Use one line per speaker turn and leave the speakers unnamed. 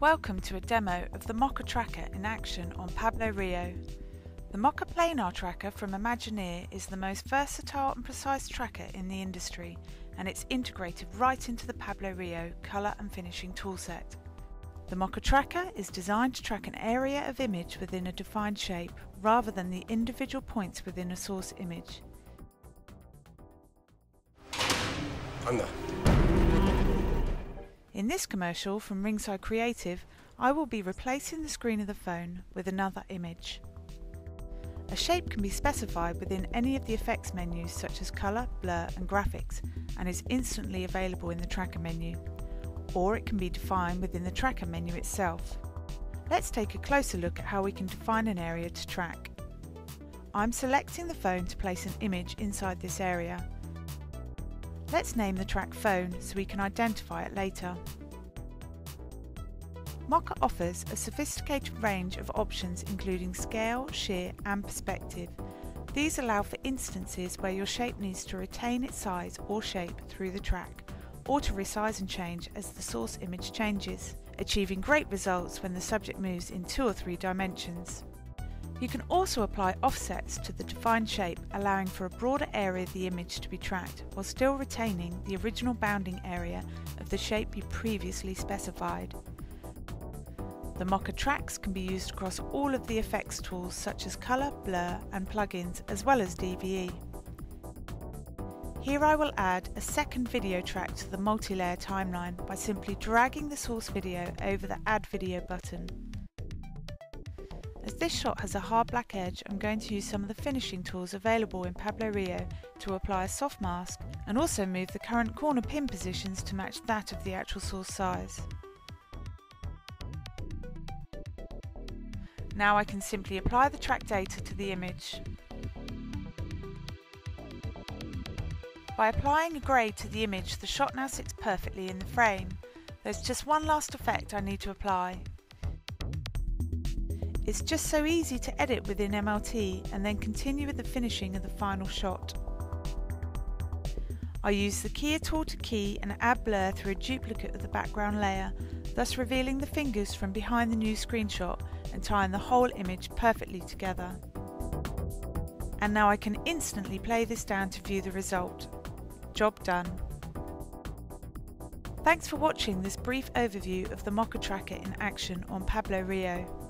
Welcome to a demo of the Mocha Tracker in action on Pablo Rio. The Mocha Planar Tracker from Imagineer is the most versatile and precise tracker in the industry and it's integrated right into the Pablo Rio colour and finishing toolset. The Mocha Tracker is designed to track an area of image within a defined shape rather than the individual points within a source image.
Anda.
In this commercial from Ringside Creative, I will be replacing the screen of the phone with another image. A shape can be specified within any of the effects menus such as colour, blur and graphics and is instantly available in the tracker menu. Or it can be defined within the tracker menu itself. Let's take a closer look at how we can define an area to track. I'm selecting the phone to place an image inside this area Let's name the track phone so we can identify it later. Mocha offers a sophisticated range of options including scale, shear and perspective. These allow for instances where your shape needs to retain its size or shape through the track, or to resize and change as the source image changes, achieving great results when the subject moves in two or three dimensions. You can also apply offsets to the defined shape, allowing for a broader area of the image to be tracked, while still retaining the original bounding area of the shape you previously specified. The Mocha tracks can be used across all of the effects tools such as colour, blur and plugins, as well as DVE. Here I will add a second video track to the multi-layer timeline by simply dragging the source video over the Add Video button. As this shot has a hard black edge, I'm going to use some of the finishing tools available in Pablo Rio to apply a soft mask and also move the current corner pin positions to match that of the actual source size. Now I can simply apply the track data to the image. By applying a grade to the image, the shot now sits perfectly in the frame. There's just one last effect I need to apply. It's just so easy to edit within MLT and then continue with the finishing of the final shot. I use the keyer tool to key and add blur through a duplicate of the background layer, thus revealing the fingers from behind the new screenshot and tying the whole image perfectly together. And now I can instantly play this down to view the result. Job done. Thanks for watching this brief overview of the Mocha Tracker in action on Pablo Rio.